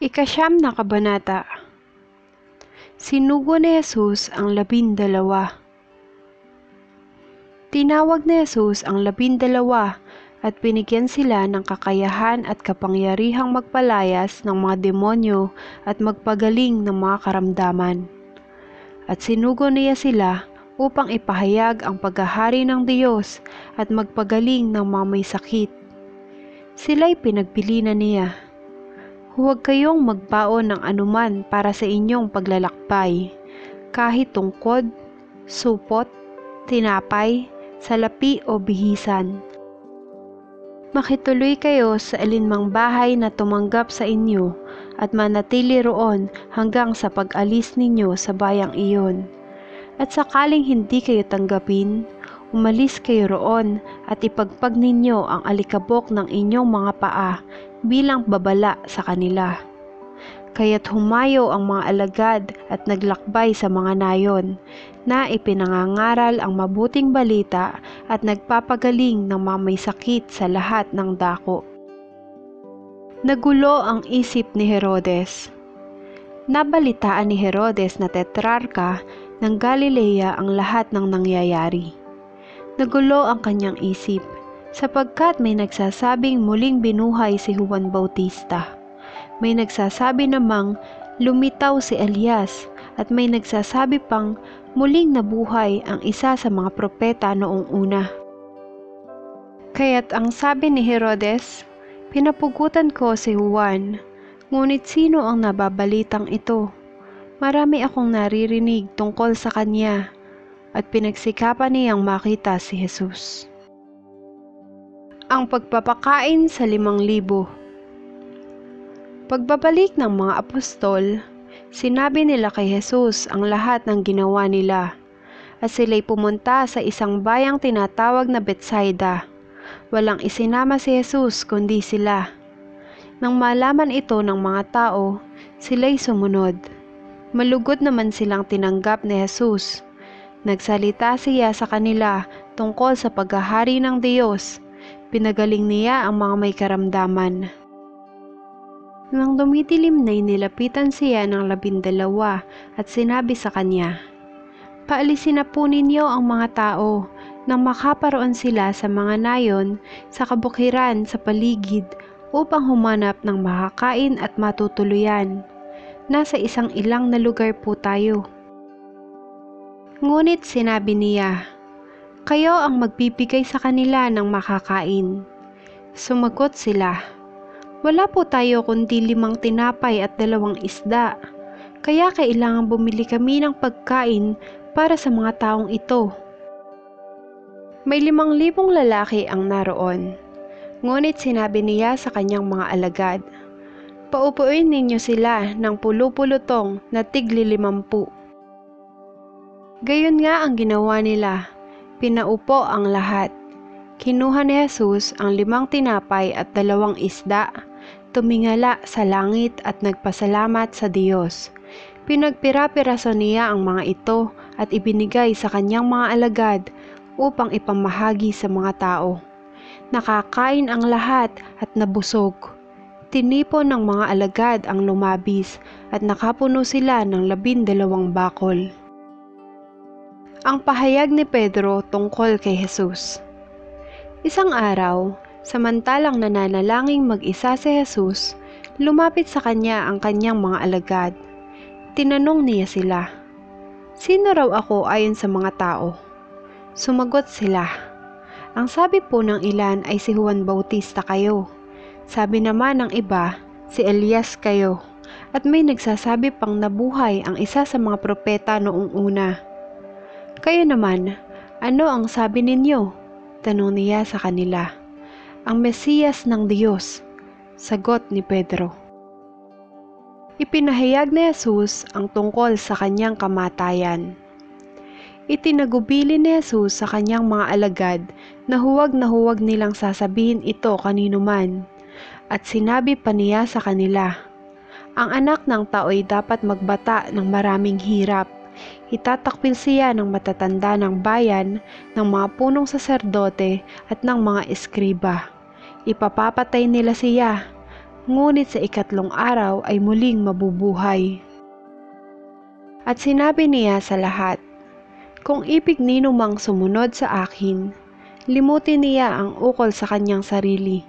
Ikasyam na kabanata Sinugo ni Jesus ang labindalawa. Tinawag ni Jesus ang labindalawa at binigyan sila ng kakayahan at kapangyarihang magpalayas ng mga demonyo at magpagaling ng mga karamdaman. At sinugo niya sila upang ipahayag ang paghahari ng Diyos at magpagaling ng mga may sakit. Sila'y pinagpilinan niya. Huwag kayong magbaon ng anuman para sa inyong paglalakbay, kahit tungkod, supot, tinapay, salapi o bihisan. Makituloy kayo sa alinmang bahay na tumanggap sa inyo at manatili roon hanggang sa pag-alis ninyo sa bayang iyon. At sakaling hindi kayo tanggapin, umalis kayo roon at ipagpag ninyo ang alikabok ng inyong mga paa bilang babala sa kanila. Kaya't humayo ang mga alagad at naglakbay sa mga nayon na ipinangangaral ang mabuting balita at nagpapagaling ng mga may sakit sa lahat ng dako. Nagulo ang isip ni Herodes. Nabalitaan ni Herodes na tetrarka ng Galilea ang lahat ng nangyayari. Nagulo ang kanyang isip sapagkat may nagsasabing muling binuhay si Juan Bautista. May nagsasabi namang lumitaw si Elias at may nagsasabi pang muling nabuhay ang isa sa mga propeta noong una. Kaya't ang sabi ni Herodes, pinapugutan ko si Juan, ngunit sino ang nababalitang ito? Marami akong naririnig tungkol sa kanya at pinagsikapan niyang makita si Jesus. Ang pagpapakain sa limang libo Pagbabalik ng mga apostol, sinabi nila kay Jesus ang lahat ng ginawa nila at sila'y pumunta sa isang bayang tinatawag na Bethsaida. Walang isinama si Jesus kundi sila. Nang malaman ito ng mga tao, sila'y sumunod. Malugod naman silang tinanggap ni Jesus. Nagsalita siya sa kanila tungkol sa paghahari ng Diyos. Pinagaling niya ang mga may karamdaman. Nang dumidilim na'y nilapitan siya ng labindalawa at sinabi sa kanya, Paalisin na po ninyo ang mga tao nang makaparoon sila sa mga nayon sa kabukiran sa paligid upang humanap ng makakain at matutuluyan. Nasa isang ilang na lugar po tayo. Ngunit sinabi niya, Kayo ang magbibigay sa kanila ng makakain. Sumagot sila, wala po tayo kundi limang tinapay at dalawang isda. Kaya kailangan bumili kami ng pagkain para sa mga taong ito. May limang libong lalaki ang naroon. Ngunit sinabi niya sa kanyang mga alagad, Paupuin ninyo sila ng pulo-pulutong na tigli limampu. Gayon nga ang ginawa nila. Pinaupo ang lahat. Kinuha ni Jesus ang limang tinapay at dalawang isda tumingala sa langit at nagpasalamat sa Diyos. Pinagpira-piraso niya ang mga ito at ibinigay sa kanyang mga alagad upang ipamahagi sa mga tao. Nakakain ang lahat at nabusog. Tinipon ng mga alagad ang lumabis at nakapuno sila ng labindalawang bakol. Ang pahayag ni Pedro tungkol kay Jesus Isang araw, Samantalang nananalangin mag-isa si Jesus, lumapit sa kanya ang kanyang mga alagad. Tinanong niya sila, Sino raw ako ayon sa mga tao? Sumagot sila, Ang sabi po ng ilan ay si Juan Bautista kayo. Sabi naman ng iba, si Elias kayo. At may nagsasabi pang nabuhay ang isa sa mga propeta noong una. Kayo naman, ano ang sabi ninyo? Tanong niya sa kanila ang Mesiyas ng Diyos? Sagot ni Pedro. Ipinahayag ni Jesus ang tungkol sa kanyang kamatayan. Itinagubili ni Jesus sa kanyang mga alagad na huwag na huwag nilang sasabihin ito kanino man. At sinabi pa niya sa kanila, ang anak ng tao ay dapat magbata ng maraming hirap. Itatakwil siya ng matatanda ng bayan, ng mga punong saserdote at ng mga eskriba ipapapatay nila siya. ngunit sa ikatlong araw ay muling mabubuhay. At sinabi niya sa lahat, Kung ibig ninumang sumunod sa akin, limutin niya ang ukol sa kanyang sarili,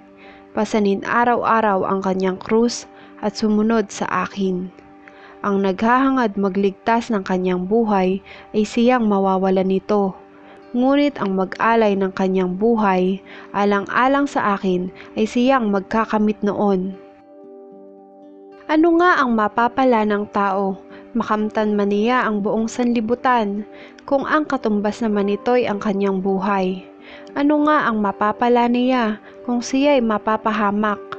pasanin araw-araw ang kanyang krus at sumunod sa akin. Ang naghahangad magligtas ng kanyang buhay ay siyang mawawalan nito. Ngunit ang mag-alay ng kanyang buhay, alang-alang sa akin, ay siyang magkakamit noon. Ano nga ang mapapala ng tao? Makamtan man niya ang buong sanlibutan, kung ang katumbas naman nito'y ang kanyang buhay. Ano nga ang mapapala niya kung siya'y mapapahamak?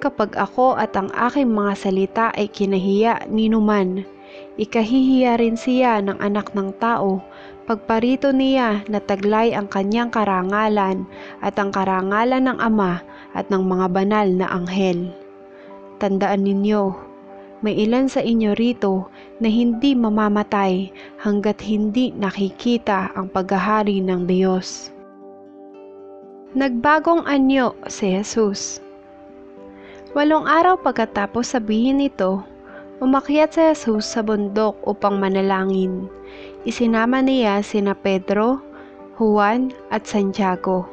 Kapag ako at ang aking mga salita ay kinahiya ni numan, ikahihiya rin siya ng anak ng tao pagparito niya na taglay ang kanyang karangalan at ang karangalan ng Ama at ng mga banal na anghel. Tandaan ninyo, may ilan sa inyo rito na hindi mamamatay hanggat hindi nakikita ang paghahari ng Diyos. Nagbagong anyo si Jesus. Walong araw pagkatapos sabihin ito, umakyat si Jesus sa bundok upang manalangin. Isinama niya sina Pedro, Juan at Santiago.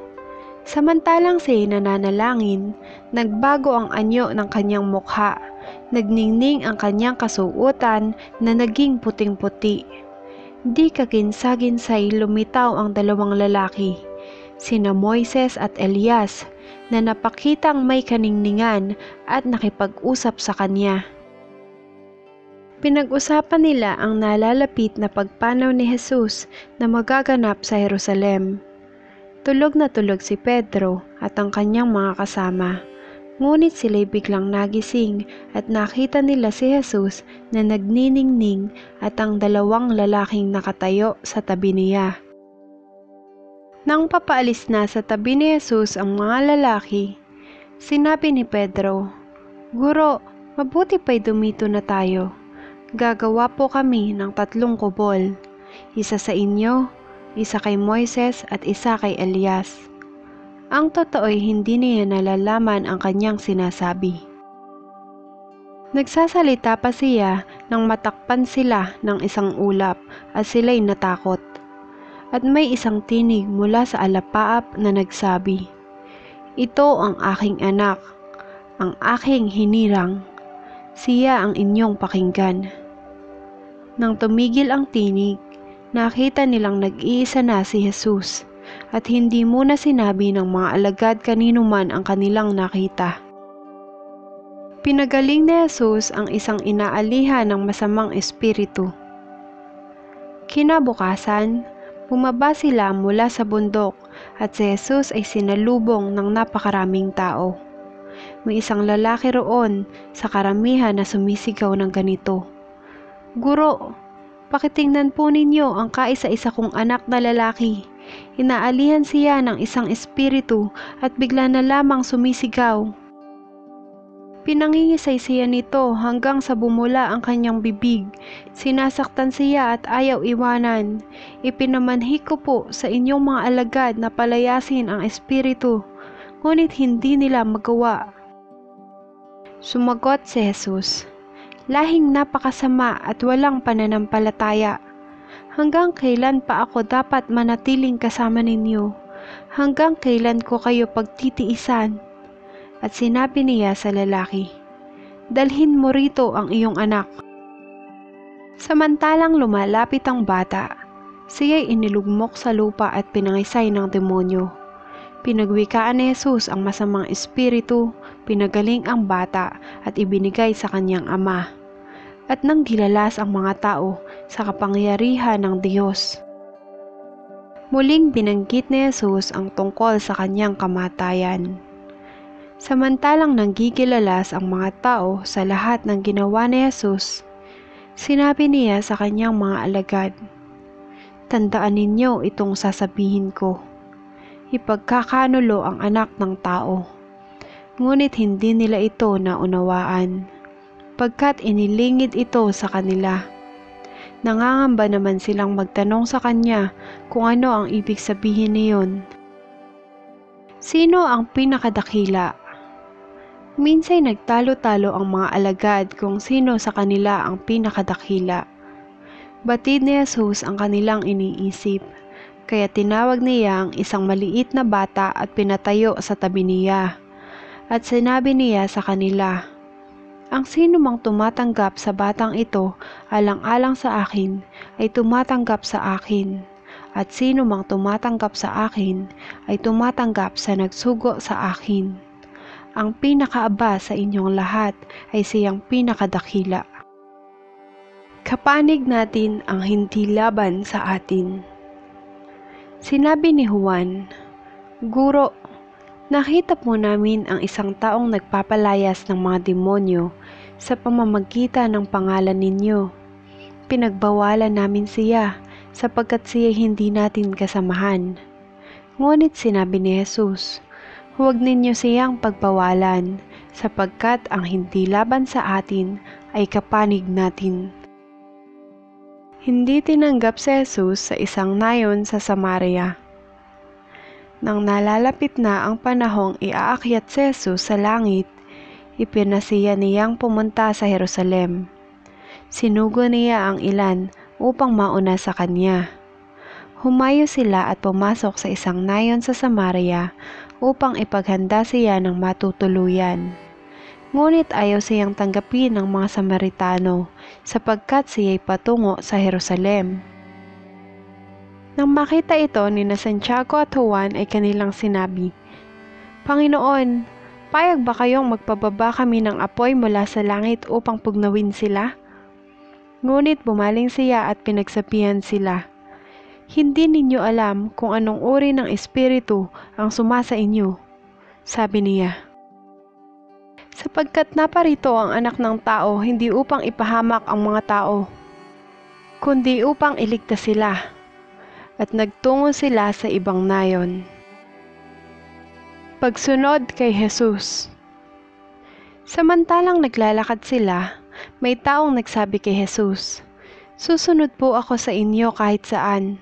Samantalang siya nananalangin, nagbago ang anyo ng kanyang mukha, nagningning ang kanyang kasuotan na naging puting-puti. Di kaginsa-ginsay lumitaw ang dalawang lalaki, sina Moises at Elias, na napakitang may kaningningan at nakipag-usap sa kanya. Pinag-usapan nila ang nalalapit na pagpanaw ni Jesus na magaganap sa Jerusalem. Tulog na tulog si Pedro at ang kanyang mga kasama. Ngunit sila'y biglang nagising at nakita nila si Jesus na nagniningning at ang dalawang lalaking nakatayo sa tabi niya. Nang papaalis na sa tabi ni Jesus ang mga lalaki, sinabi ni Pedro, Guro, mabuti pa'y dumito na tayo. Gagawa po kami ng tatlong kubol, isa sa inyo, isa kay Moises at isa kay Elias. Ang totoo'y hindi niya nalalaman ang kanyang sinasabi. Nagsasalita pa siya nang matakpan sila ng isang ulap at sila'y natakot. At may isang tinig mula sa alapaap na nagsabi, Ito ang aking anak, ang aking hinirang, siya ang inyong pakinggan. Nang tumigil ang tinig, nakita nilang nag-iisa na si Jesus at hindi muna sinabi ng mga alagad kanino man ang kanilang nakita. Pinagaling ni Jesus ang isang inaalihan ng masamang espiritu. Kinabukasan, bumaba sila mula sa bundok at si Jesus ay sinalubong ng napakaraming tao. May isang lalaki roon sa karamihan na sumisigaw ng ganito. Guro, pakitingnan po ninyo ang kaisa-isa kong anak na lalaki. Inaalihan siya ng isang espiritu at bigla na lamang sumisigaw. Pinangingisay siya nito hanggang sa bumula ang kanyang bibig. Sinasaktan siya at ayaw iwanan. Ipinamanhi ko po sa inyong mga alagad na palayasin ang espiritu, ngunit hindi nila magawa. Sumagot si Jesus, Lahing napakasama at walang pananampalataya. Hanggang kailan pa ako dapat manatiling kasama ninyo? Hanggang kailan ko kayo pagtitiisan? At sinabi niya sa lalaki, Dalhin mo rito ang iyong anak. Samantalang lumalapit ang bata, siya'y inilugmok sa lupa at pinangisay ng demonyo. Pinagwikaan ni Jesus ang masamang espiritu, pinagaling ang bata at ibinigay sa kanyang ama. At nang gilalas ang mga tao sa kapangyarihan ng Diyos. Muling binanggit ni Jesus ang tungkol sa kanyang kamatayan. Samantalang nanggigilalas ang mga tao sa lahat ng ginawa ni Jesus, sinabi niya sa kanyang mga alagad, Tandaan ninyo itong sasabihin ko. Ipagkakanulo ang anak ng tao. Ngunit hindi nila ito naunawaan, pagkat inilingid ito sa kanila. Nangangamba naman silang magtanong sa kanya kung ano ang ibig sabihin niyon. Sino ang pinakadakila Minsay nagtalo-talo ang mga alagad kung sino sa kanila ang pinakadakila. Batid ni Jesus ang kanilang iniisip, kaya tinawag niya ang isang maliit na bata at pinatayo sa tabi niya. At sinabi niya sa kanila, Ang sino mang tumatanggap sa batang ito alang-alang sa akin ay tumatanggap sa akin. At sino mang tumatanggap sa akin ay tumatanggap sa nagsugo sa akin. Ang pinakaaba sa inyong lahat ay siyang pinakadakila. Kapanig natin ang hindi laban sa atin. Sinabi ni Juan, Guro, nakita po namin ang isang taong nagpapalayas ng mga demonyo sa pamamagitan ng pangalan ninyo. Pinagbawalan namin siya sapagkat siya hindi natin kasamahan. Ngunit sinabi ni Jesus, Huwag ninyo siyang pagbawalan, sapagkat ang hindi laban sa atin ay kapanig natin. Hindi tinanggap si Jesus sa isang nayon sa Samaria. Nang nalalapit na ang panahong iaakyat si Jesus sa langit, ipinasiya niyang pumunta sa Jerusalem. Sinugo niya ang ilan upang mauna sa kanya. Humayo sila at pumasok sa isang nayon sa Samaria upang ipaghanda siya ng matutuluyan. Ngunit ayaw siyang tanggapin ng mga Samaritano sapagkat siya'y patungo sa Jerusalem. Nang makita ito ni na Santiago at Juan ay kanilang sinabi, Panginoon, payag ba kayong magpababa kami ng apoy mula sa langit upang pugnawin sila? Ngunit bumaling siya at pinagsapihan sila. Hindi ninyo alam kung anong uri ng espiritu ang sumasa inyo, sabi niya. Sapagkat naparito ang anak ng tao hindi upang ipahamak ang mga tao, kundi upang iligtas sila. At nagtungo sila sa ibang nayon. Pagsunod kay Jesus Samantalang naglalakad sila, may taong nagsabi kay Jesus, Susunod po ako sa inyo kahit saan.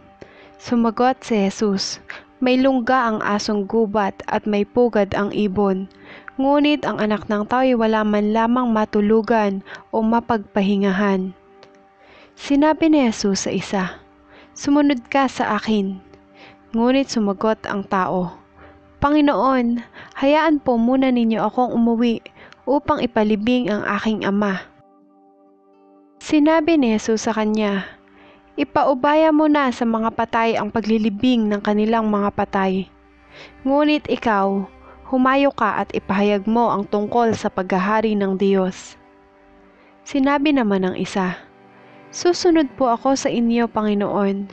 Sumagot si Jesus, May lungga ang asong gubat at may pugad ang ibon. Ngunit ang anak ng tao ay wala man lamang matulugan o mapagpahingahan. Sinabi ni Jesus sa isa, Sumunod ka sa akin. Ngunit sumagot ang tao, Panginoon, hayaan po muna ninyo akong umuwi upang ipalibing ang aking ama. Sinabi ni Jesus sa kanya, Ipaubaya mo na sa mga patay ang paglilibing ng kanilang mga patay. Ngunit ikaw, humayo ka at ipahayag mo ang tungkol sa paghahari ng Diyos. Sinabi naman ng isa, Susunod po ako sa inyo, Panginoon,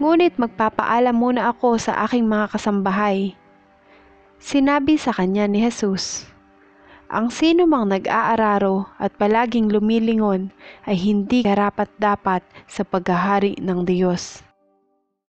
ngunit magpapaalam muna ako sa aking mga kasambahay. Sinabi sa kanya ni Jesus, ang sino mang nag-aararo at palaging lumilingon ay hindi karapat-dapat sa paghahari ng Diyos.